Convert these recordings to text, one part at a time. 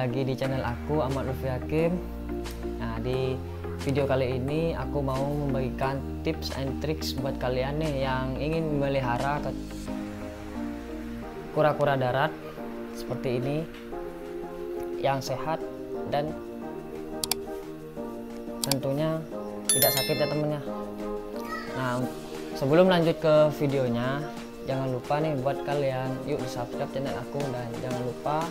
lagi di channel aku Ahmad Lutfi Hakim. Nah di video kali ini aku mau membagikan tips and tricks buat kalian nih yang ingin memelihara kura-kura darat seperti ini yang sehat dan tentunya tidak sakit ya temennya. Nah sebelum lanjut ke videonya jangan lupa nih buat kalian yuk subscribe channel aku dan jangan lupa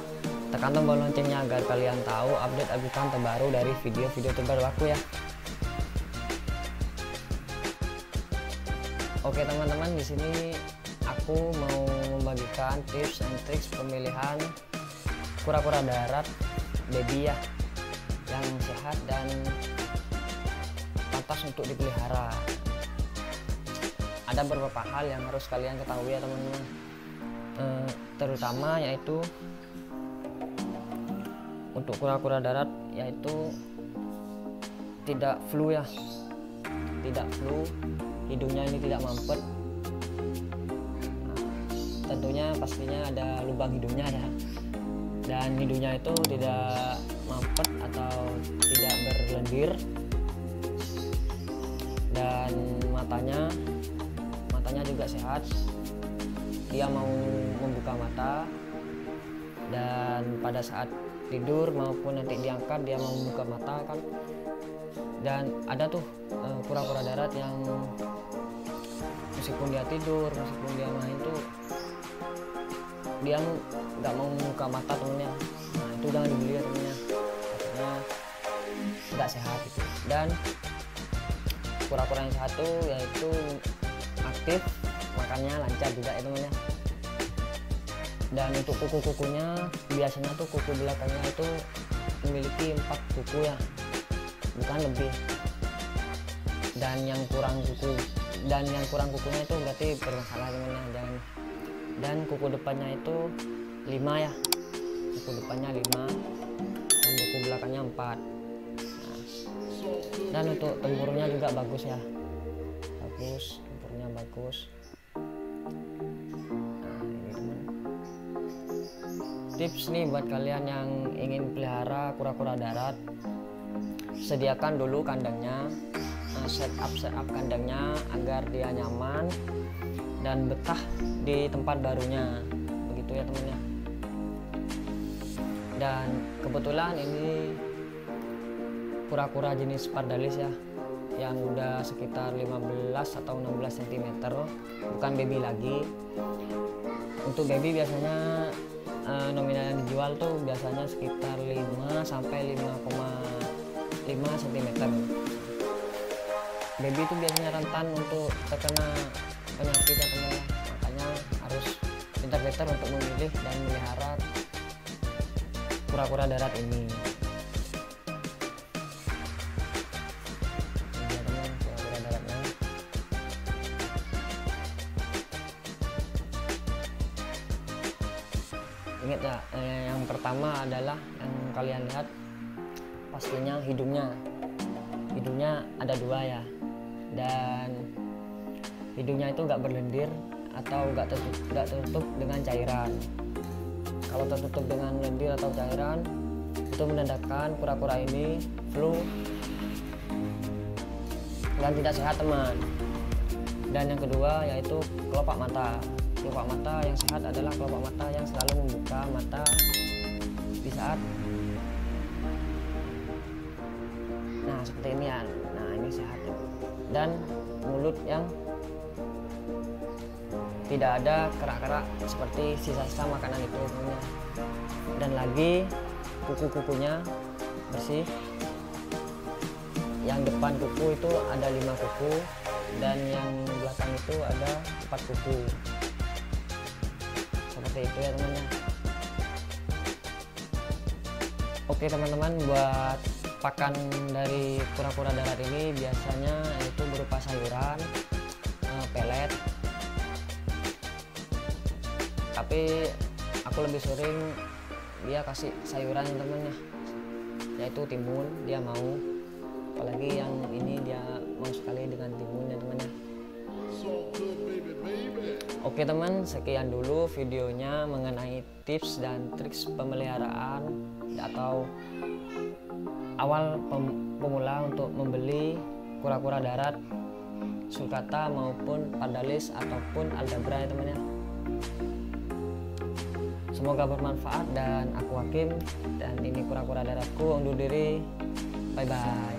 tekan tombol loncengnya agar kalian tahu update updatean terbaru dari video-video terbaru aku ya. Oke teman-teman di sini aku mau membagikan tips and tricks pemilihan kura-kura darat baby ya yang sehat dan pantas untuk dipelihara. Ada beberapa hal yang harus kalian ketahui ya teman-teman. E, terutama yaitu untuk kura-kura darat yaitu tidak flu ya. Tidak flu hidungnya ini tidak mampet. Nah, tentunya pastinya ada lubang hidungnya ya. Dan hidungnya itu tidak mampet atau tidak berlendir. Dan matanya matanya juga sehat. Dia mau membuka mata. Dan pada saat tidur maupun nanti diangkat dia mau membuka mata kan. Dan ada tuh eh, kura-kura uh, darat yang meskipun dia tidur meskipun dia main tuh dia nggak mau membuka mata temennya. Nah itu jangan dibeli ya temennya. Katanya nggak sehat gitu dan kura-kura yang satu yaitu aktif makannya lancar juga ya temennya dan untuk kuku-kukunya biasanya tuh kuku belakangnya itu memiliki empat kuku ya. Bukan lebih. Dan yang kurang kuku dan yang kurang kukunya itu berarti bermasalah temennya jangan dan kuku depannya itu lima ya. Kuku depannya lima dan kuku belakangnya empat. Nah, dan untuk tempurnya juga bagus ya. Bagus tempurnya bagus tips nih buat kalian yang ingin pelihara kura-kura darat. Sediakan dulu kandangnya eh, setup setup kandangnya agar dia nyaman dan betah di tempat barunya. Begitu ya temennya dan kebetulan ini kura-kura jenis pardalis ya yang udah sekitar 15 atau 16 cm bukan baby lagi. Untuk baby biasanya uh, nominal yang dijual tuh biasanya sekitar 5 sampai 5,5 cm. Baby itu biasanya rentan untuk terkena penyakit ya teman makanya harus pintar-pintar untuk memilih dan melihara kura-kura darat ini. Ingat ya eh, yang pertama adalah yang kalian lihat pastinya hidungnya. Hidungnya ada dua ya. Dan hidungnya itu nggak berlendir atau nggak tertutup, nggak tertutup dengan cairan. Kalau tertutup dengan lendir atau cairan itu menandakan kura-kura ini flu dan tidak sehat teman. Dan yang kedua yaitu kelopak mata. Kelopak mata yang sehat adalah kelopak mata yang selalu mata di saat nah seperti ini ya nah ini sehat dan mulut yang tidak ada kerak-kerak seperti sisa-sisa makanan itu dan lagi kuku-kukunya bersih. Yang depan kuku itu ada lima kuku dan yang belakang itu ada empat kuku. Seperti itu ya teman-teman oke teman-teman buat pakan dari kura-kura darat ini biasanya itu berupa sayuran eh, pelet. Tapi aku lebih sering dia kasih sayuran temennya yaitu timun dia mau. Apalagi yang ini dia mau sekali dengan timun ya. temannya Oke teman, sekian dulu videonya mengenai tips dan triks pemeliharaan atau awal pemula untuk membeli kura-kura darat sulcata maupun pardalis ataupun aldabra ya teman ya. Semoga bermanfaat dan aku Hakim dan ini kura-kura daratku undur diri. Bye bye